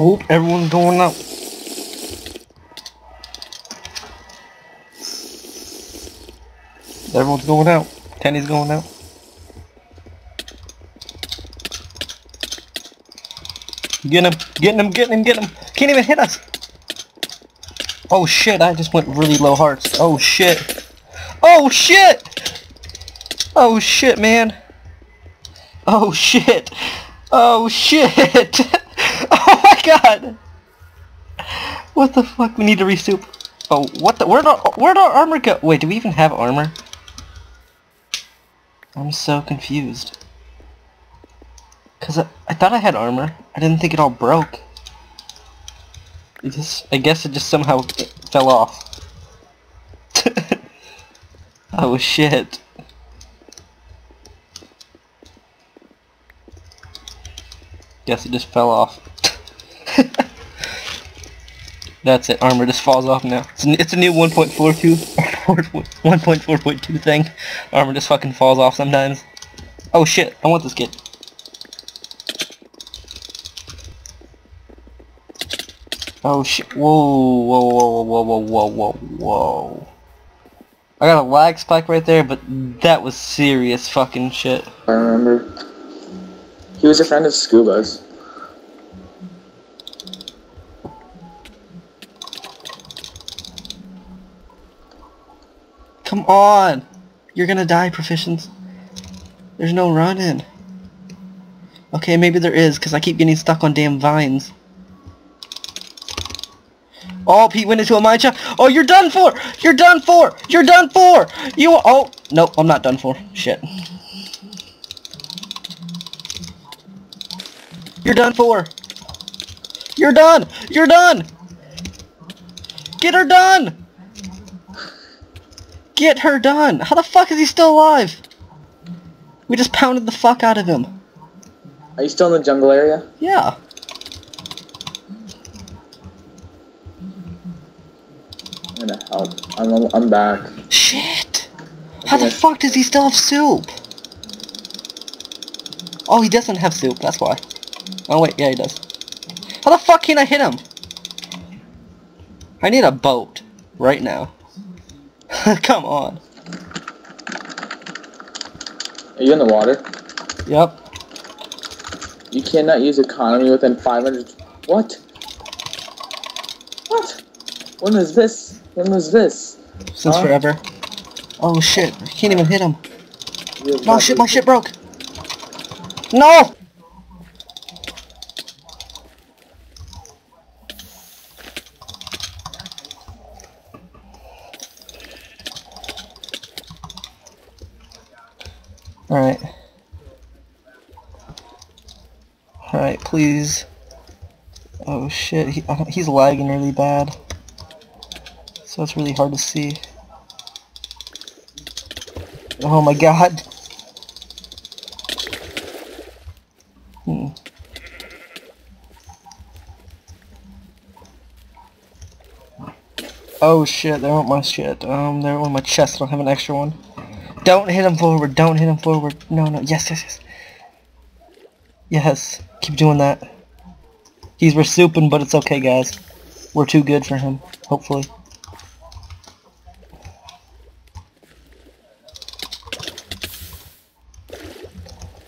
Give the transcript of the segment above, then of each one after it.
Oh, everyone's going out. Everyone's going out. Kenny's going out. Getting him, getting him, getting him, getting him. Can't even hit us. Oh shit, I just went really low hearts. Oh shit. Oh shit! Oh shit, man. Oh shit. Oh shit. god. What the fuck? We need to resoup. Oh, what the? Where'd our, where'd our armor go? Wait, do we even have armor? I'm so confused. Cause I, I thought I had armor. I didn't think it all broke. It just, I guess it just somehow fell off. oh shit. Guess it just fell off. That's it, armor just falls off now. It's a, it's a new 1.42, 1.4.2 thing. Armor just fucking falls off sometimes. Oh shit, I want this kid. Oh shit, whoa, whoa, whoa, whoa, whoa, whoa, whoa, whoa. I got a lag spike right there, but that was serious fucking shit. I remember. He was a friend of Scuba's. Come on! You're gonna die, Proficients. There's no running. Okay, maybe there is, because I keep getting stuck on damn vines. Oh, Pete went into a mine shaft. Oh, you're done for! You're done for! You're done for! You Oh, nope, I'm not done for. Shit. You're done for! You're done! You're done! Get her done! Get her done! How the fuck is he still alive? We just pounded the fuck out of him. Are you still in the jungle area? Yeah. I'm gonna help. I'm, I'm back. Shit! How the fuck does he still have soup? Oh, he doesn't have soup, that's why. Oh wait, yeah he does. How the fuck can I hit him? I need a boat. Right now. Come on. Are you in the water? Yep. You cannot use economy within 500... What? What? When was this? When was this? Since Huh? forever. Oh shit, I can't even hit him. No shit, my shit broke. No! Alright. Alright, please. Oh shit, he, uh, he's lagging really bad. So it's really hard to see. Oh my god. Hmm. Oh shit, they want my shit. Um, they want my chest, I don't have an extra one. Don't hit him forward, don't hit him forward. No, no, yes, yes, yes. Yes, keep doing that. He's resouping, but it's okay, guys. We're too good for him, hopefully.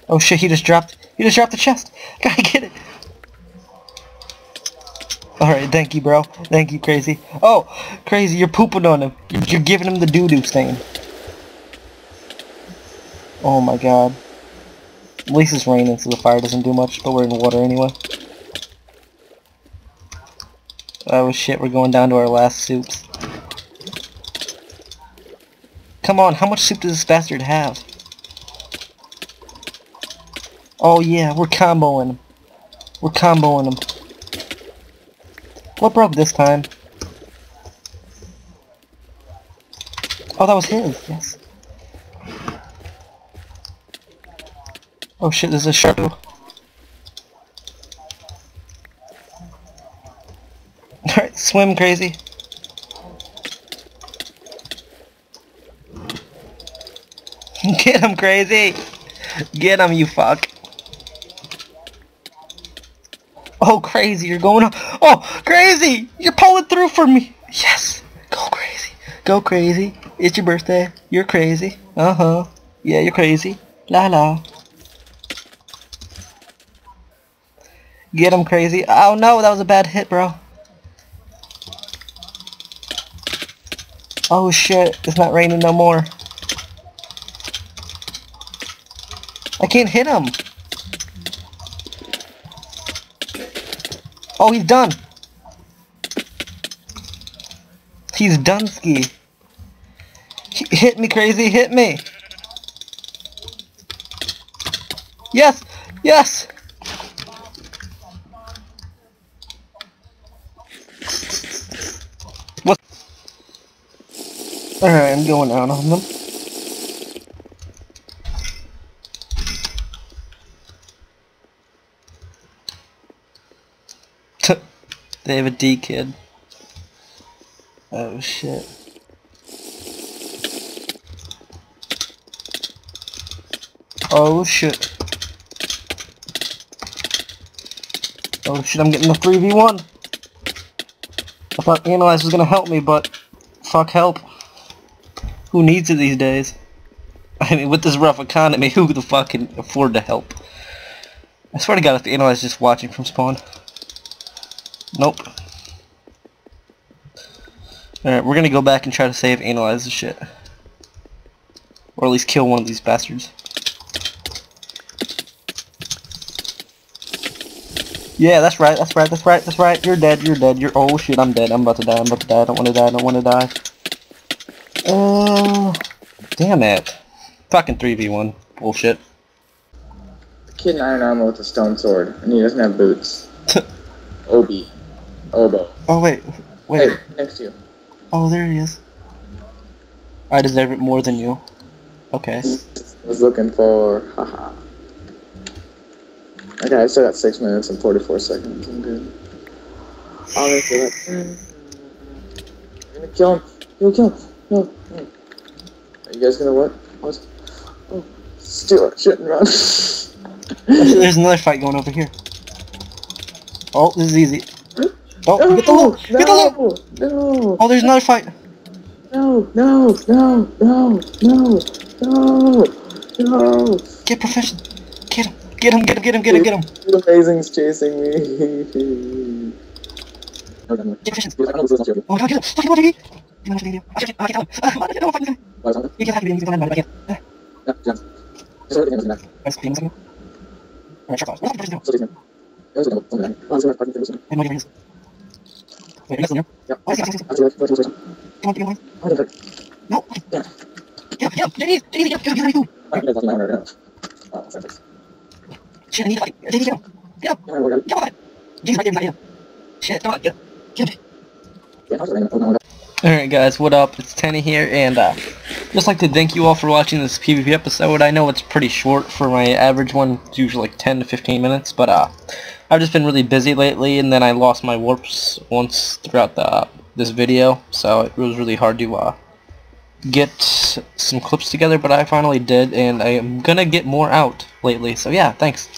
Oh shit, he just dropped, he just dropped the chest. Gotta get it. Alright, thank you, bro. Thank you, Crazy. Oh, Crazy, you're pooping on him. You're, you're giving him the doo-doo stain. Oh my god. At least it's raining, so the fire doesn't do much, but we're in water anyway. Oh shit, we're going down to our last soups. Come on, how much soup does this bastard have? Oh yeah, we're comboing him. We're comboing him. What broke this time? Oh, that was his, yes. Oh shit, there's a shark. Alright, swim crazy. Get him crazy! Get him, you fuck! Oh crazy. You're going on. Oh, crazy. You're pulling through for me. Yes. Go crazy. Go crazy. It's your birthday. You're crazy. Uh-huh. Yeah, you're crazy. La la. Get him crazy. Oh no, that was a bad hit, bro. Oh shit, it's not raining no more. I can't hit him. Oh, he's done. He's done ski. Hit me, crazy, hit me. Yes, yes. Alright, I'm going out on them. they have a D kid. Oh shit. Oh shit. Oh shit, I'm getting the 3v1. I thought Analyze was gonna help me, but fuck help. Who needs it these days? I mean, with this rough economy, who the fuck can afford to help? I swear to god if the Analyze is just watching from spawn. Nope. Alright, we're gonna go back and try to save Analyze the shit. Or at least kill one of these bastards. Yeah, that's right, that's right, that's right, that's right. You're dead, you're dead, you're- oh shit, I'm dead, I'm about to die, I'm about to die, I don't wanna die, I don't wanna die. Uh, damn it. Fucking 3v1. Bullshit. The kid in iron armor with a stone sword, and he doesn't have boots. Obi. Obo. Oh wait, wait. Hey, next to you. Oh, there he is. I deserve it more than you. Okay. I was looking for. Haha. Okay, I still got six minutes and forty-four seconds. I'm good. Honestly, I'm gonna kill him. Kill him. No, no. Are you guys gonna what? What? Oh, steal it. Shit and run. There's another fight going over here. Oh, this is easy. Oh, no, get the loot! Get the loot! no, no, Oh, there's another fight. no, no, no, no, no, no, no. Get proficient. Get him. Get him. Get him. Get him. Get him. Get him. The amazing's chasing me. Get proficient. I know this is not you. Oh my god, get him. Fucking. Get him on the video. I can't. I can't tell him. Ah, can't. Ah, Yeah, yeah. Just look at the image in the back. Let's be music. Alright, shut off. What's the person So, Jason. Yeah, there's a note on the back. Oh, I'm sorry, parking for this one. I have no idea where he is. Wait, are you still here? Yeah. Oh. Actually, like, what's the station? Come on, get him. Oh, click. No. Yeah. Get him. Get him. JD. JD, get him. Get him. Get him. I think that's my order, yeah. Oh, sorry. Shit, I need to fight. Get him. JD's right there. He's right here. Shit, come on. Get him. Get him. Yeah, I Alright guys, what up? It's Tenny here, and uh, just like to thank you all for watching this PvP episode. I know it's pretty short for my average one, it's usually like 10 to 15 minutes, but uh, I've just been really busy lately, and then I lost my warps once throughout the this video, so it was really hard to uh, get some clips together, but I finally did, and I am gonna get more out lately, so yeah, thanks.